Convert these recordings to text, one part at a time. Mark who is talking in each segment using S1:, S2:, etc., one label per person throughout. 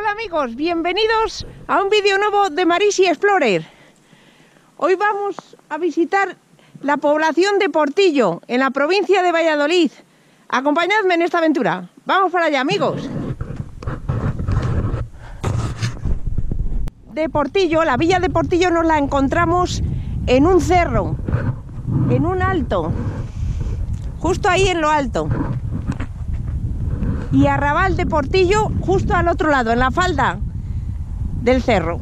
S1: Hola amigos, bienvenidos a un vídeo nuevo de Marisi Explorer. Hoy vamos a visitar la población de Portillo, en la provincia de Valladolid. Acompañadme en esta aventura. Vamos para allá amigos. De Portillo, la villa de Portillo nos la encontramos en un cerro, en un alto, justo ahí en lo alto y Arrabal de Portillo justo al otro lado, en la falda del cerro.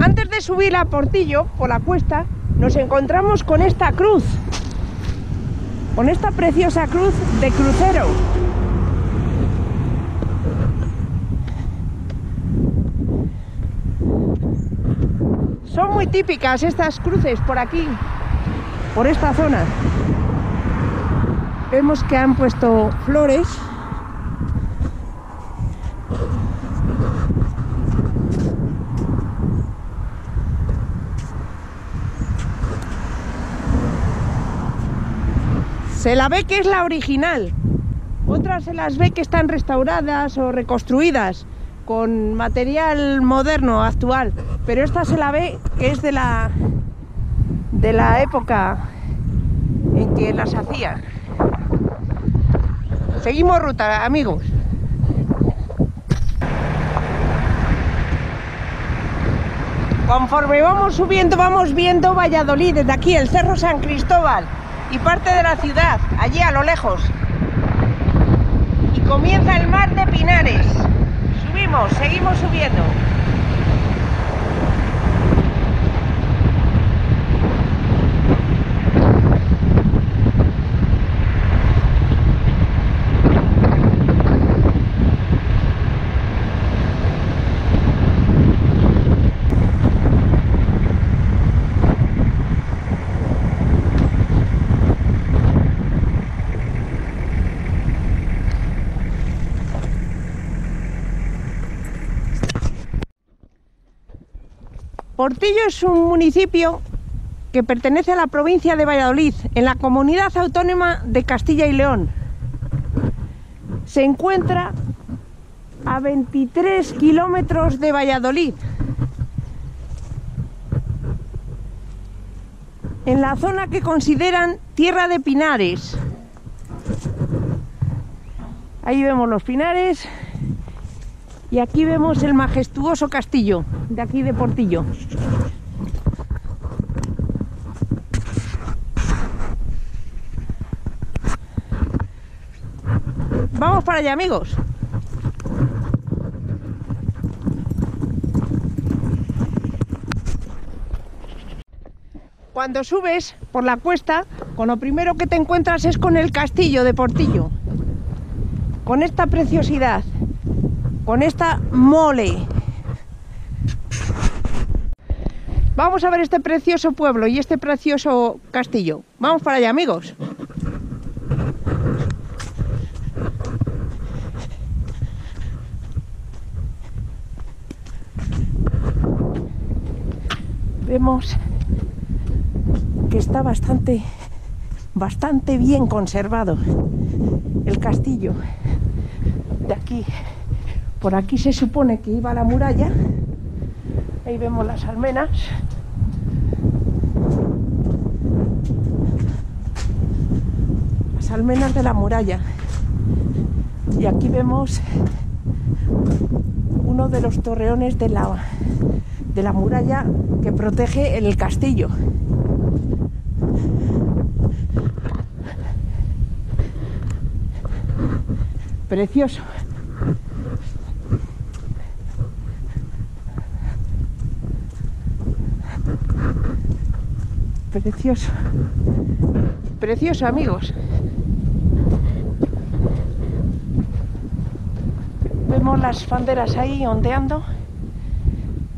S1: Antes de subir a Portillo, por la cuesta, nos encontramos con esta cruz, con esta preciosa cruz de crucero. Son muy típicas estas cruces por aquí, por esta zona. Vemos que han puesto flores. Se la ve que es la original. Otras se las ve que están restauradas o reconstruidas con material moderno actual, pero esta se la ve que es de la de la época en que las hacían. Seguimos ruta, amigos. Conforme vamos subiendo, vamos viendo Valladolid, desde aquí el Cerro San Cristóbal y parte de la ciudad, allí a lo lejos. Y comienza el mar de Pinares. Subimos, seguimos subiendo. Portillo es un municipio que pertenece a la provincia de Valladolid, en la comunidad autónoma de Castilla y León. Se encuentra a 23 kilómetros de Valladolid, en la zona que consideran Tierra de Pinares. Ahí vemos los pinares y aquí vemos el majestuoso castillo de aquí de Portillo. Vamos para allá, amigos. Cuando subes por la cuesta, con lo primero que te encuentras es con el castillo de Portillo. Con esta preciosidad con esta mole. Vamos a ver este precioso pueblo y este precioso castillo. Vamos para allá, amigos. Vemos que está bastante bastante bien conservado el castillo de aquí por aquí se supone que iba la muralla. Ahí vemos las almenas. Las almenas de la muralla. Y aquí vemos uno de los torreones de la, de la muralla que protege el castillo. Precioso. Precioso. Precioso, amigos. Vemos las banderas ahí ondeando.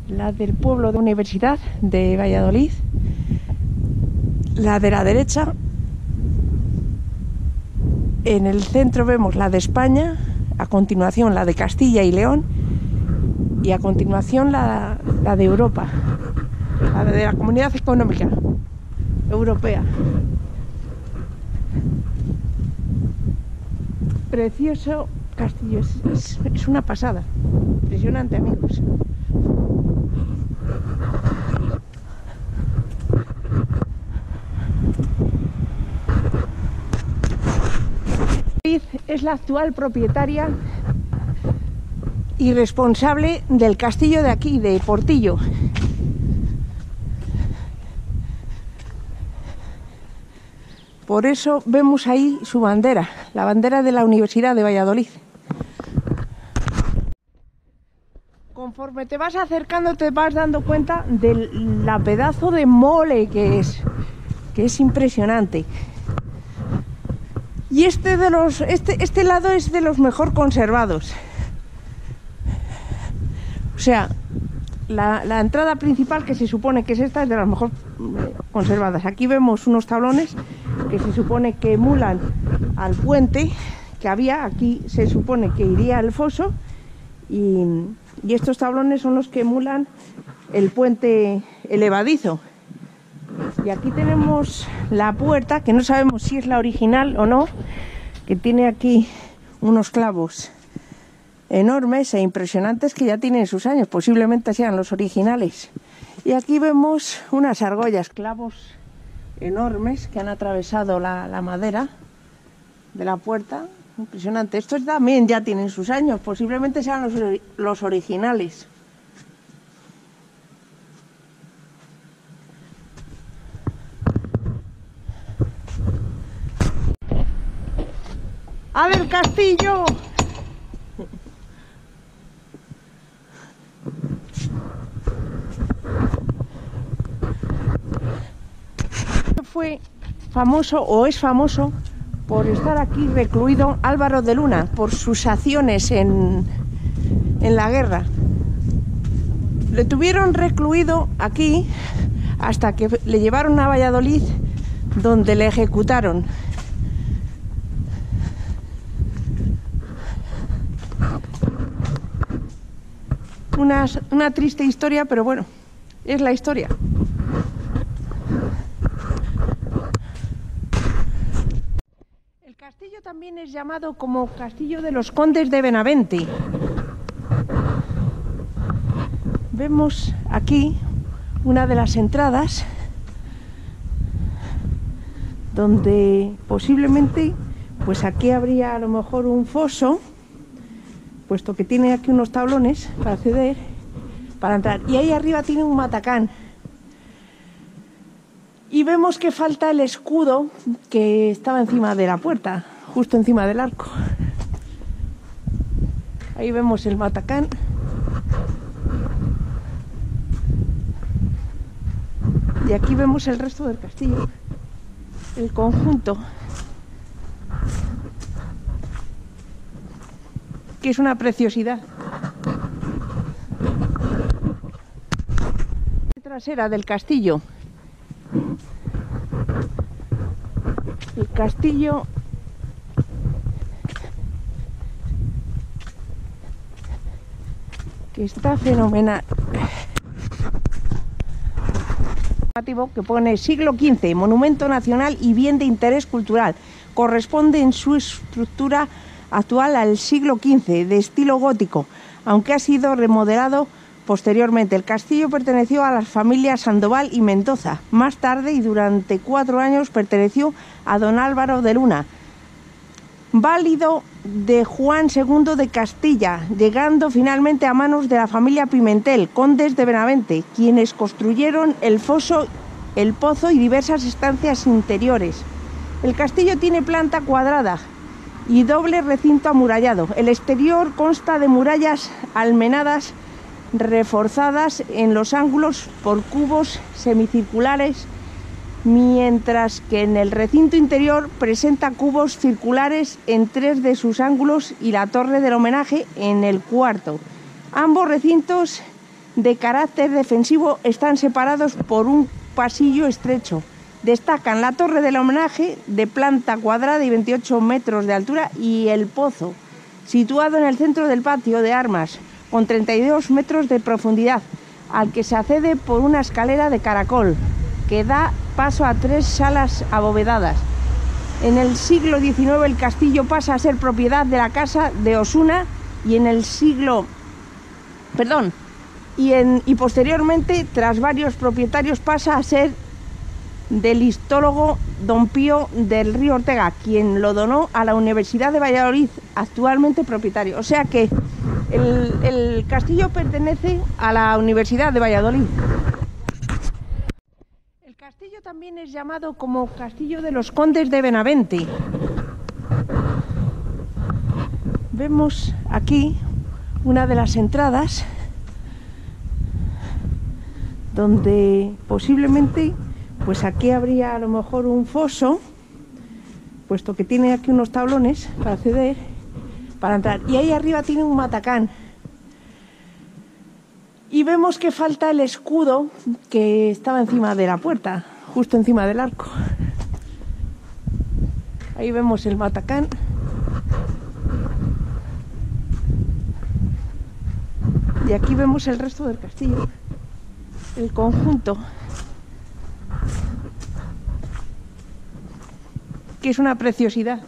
S1: La del pueblo de Universidad de Valladolid. La de la derecha. En el centro vemos la de España. A continuación la de Castilla y León. Y a continuación la, la de Europa. La de la Comunidad Económica europea. precioso castillo, es, una pasada. Impresionante, amigos. Es la actual propietaria y responsable del castillo de aquí, de Portillo. Por eso vemos ahí su bandera, la bandera de la Universidad de Valladolid. Conforme te vas acercando te vas dando cuenta de la pedazo de mole que es, que es impresionante. Y este de los este, este lado es de los mejor conservados. O sea, la, la entrada principal que se supone que es esta es de las mejor eh, conservadas. Aquí vemos unos tablones que se supone que emulan al puente que había. Aquí se supone que iría al foso y, y estos tablones son los que emulan el puente elevadizo. Y aquí tenemos la puerta, que no sabemos si es la original o no, que tiene aquí unos clavos enormes e impresionantes que ya tienen sus años, posiblemente sean los originales. Y aquí vemos unas argollas, clavos enormes que han atravesado la, la madera de la puerta. Impresionante. Estos también ya tienen sus años, posiblemente sean los, los originales. ¡A ver, castillo! Fue famoso o es famoso por estar aquí recluido Álvaro de Luna, por sus acciones en, en la guerra. Le tuvieron recluido aquí hasta que le llevaron a Valladolid, donde le ejecutaron. Una, una triste historia, pero bueno, es la historia. El castillo también es llamado como Castillo de los Condes de Benavente. Vemos aquí una de las entradas donde posiblemente pues aquí habría a lo mejor un foso puesto que tiene aquí unos tablones para acceder para entrar. Y ahí arriba tiene un matacán. Y vemos que falta el escudo que estaba encima de la puerta justo encima del arco. Ahí vemos el matacán. Y aquí vemos el resto del castillo el conjunto que es una preciosidad. Trasera del castillo. El castillo que está fenomenal que pone siglo XV, monumento nacional y bien de interés cultural. Corresponde en su estructura actual al siglo XV, de estilo gótico, aunque ha sido remodelado posteriormente. El castillo perteneció a las familias Sandoval y Mendoza. Más tarde y durante cuatro años perteneció a don Álvaro de Luna, válido de Juan II de Castilla, llegando finalmente a manos de la familia Pimentel, condes de Benavente, quienes construyeron el foso, el pozo y diversas estancias interiores. El castillo tiene planta cuadrada y doble recinto amurallado. El exterior consta de murallas almenadas reforzadas en los ángulos por cubos semicirculares mientras que en el recinto interior presenta cubos circulares en tres de sus ángulos y la torre del homenaje en el cuarto. Ambos recintos de carácter defensivo están separados por un pasillo estrecho. Destacan la torre del homenaje de planta cuadrada y 28 metros de altura y el pozo, situado en el centro del patio de armas, con 32 metros de profundidad, al que se accede por una escalera de caracol que da paso a tres salas abovedadas. En el siglo XIX el castillo pasa a ser propiedad de la casa de Osuna y en el siglo... Perdón. Y, en, y posteriormente, tras varios propietarios, pasa a ser del histólogo Don Pío del Río Ortega, quien lo donó a la Universidad de Valladolid, actualmente propietario. O sea que el, el castillo pertenece a la Universidad de Valladolid. También es llamado como Castillo de los Condes de Benavente. Vemos aquí una de las entradas donde posiblemente pues aquí habría a lo mejor un foso, puesto que tiene aquí unos tablones para acceder, para entrar. Y ahí arriba tiene un matacán. Y vemos que falta el escudo que estaba encima de la puerta, justo encima del arco. Ahí vemos el matacán. Y aquí vemos el resto del castillo, el conjunto. que es una preciosidad.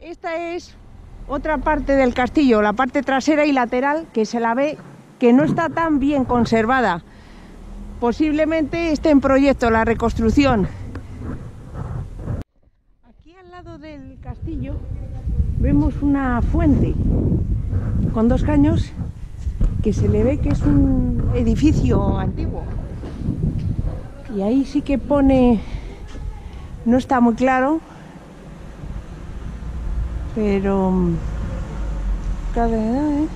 S1: Esta es otra parte del castillo, la parte trasera y lateral, que se la ve que no está tan bien conservada. Posiblemente esté en proyecto la reconstrucción. Aquí al lado del castillo vemos una fuente con dos caños que se le ve que es un edificio antiguo. Y ahí sí que pone, no está muy claro, pero ¿eh?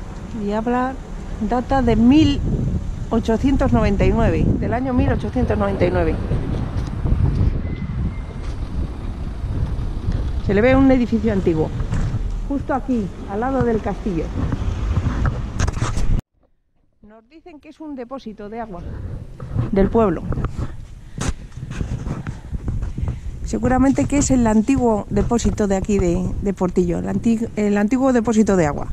S1: y habla, data de 1899, del año 1899. Se le ve un edificio antiguo, justo aquí, al lado del castillo. Nos dicen que es un depósito de agua del pueblo. Seguramente que es el antiguo depósito de aquí de, Portillo, el, antiguo depósito de agua.